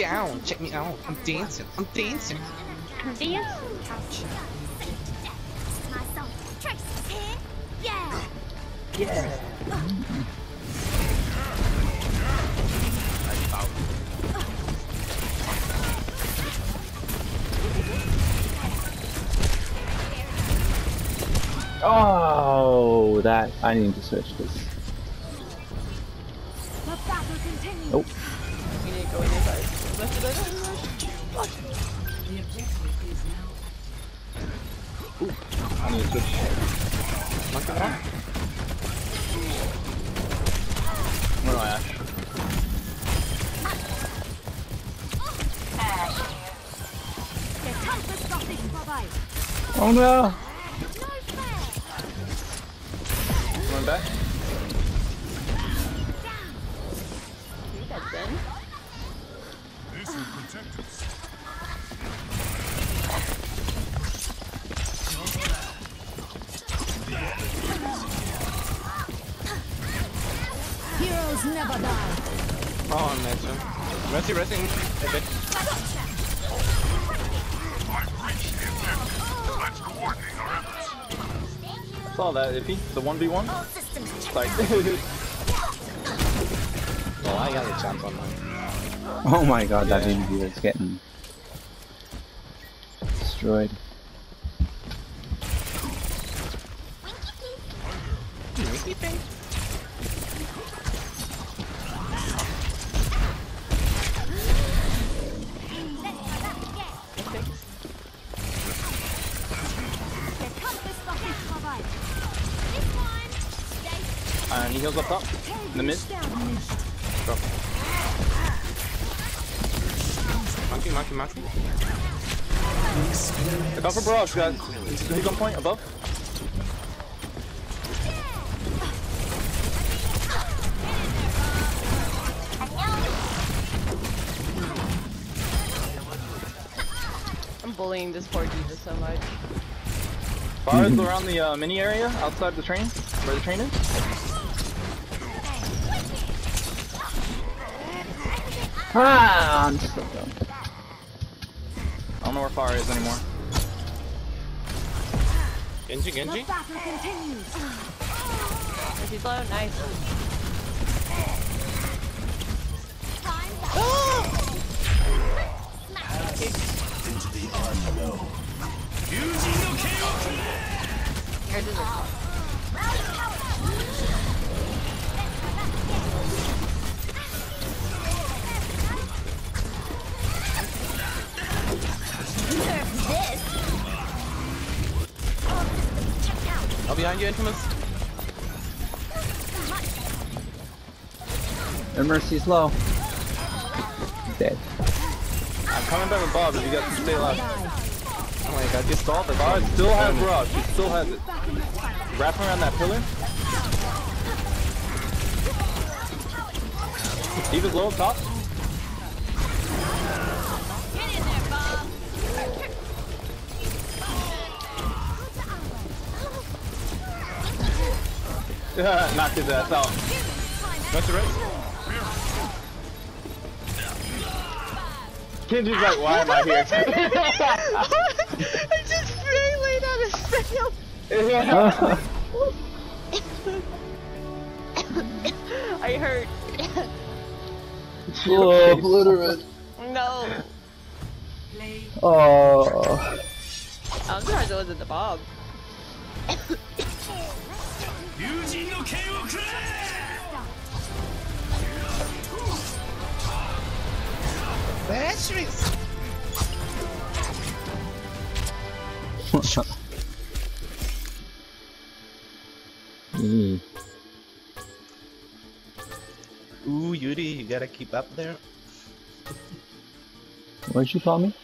down. Check me out. I'm dancing. I'm dancing. Dance. Yeah. Yeah. Oh, that I need to switch this. The battle continues. Nope. We need to go in your side. Left it over. I need to switch. Monkey one. Where do I Ash? Oh no! Going back? Got done. Heroes never die. Oh, imagine. Mercy resting a bit. Saw that, Iffy. The 1v1? All systems checked Like, Oh, I got a chance on that. oh my god, that interview is getting destroyed. Winky thing. Der Kampf ist noch nicht vorbei. This one. Stay And he heals up top. In the mid. Nicht. Monkey, monkey, monkey. Look out for Barrage, guys. He's on point above. I'm bullying this poor D.Va so much. Bars around the uh, mini area outside the train, where the train is. Ah, I'm still going. I don't know where fire is anymore. Genji, Genji. battle continues. She's low, nice. Here, do this. Behind you, Infamous. Their mercy's low. Dead. I'm coming back with Bob if you guys can stay alive. Oh my god, you stalled the guard. still has Barrage. He still has it. Wrap Wrapping around that pillar. Eva's low up top. Knocked his ass out. Mercy res. Genji's like, why am I here? I just really laid out his fail. I hurt. oh, obliterate. No. Oh. I'm surprised it wasn't the Batteries. Mm. Ooh, Yuri, you gotta keep up there. What'd you call me?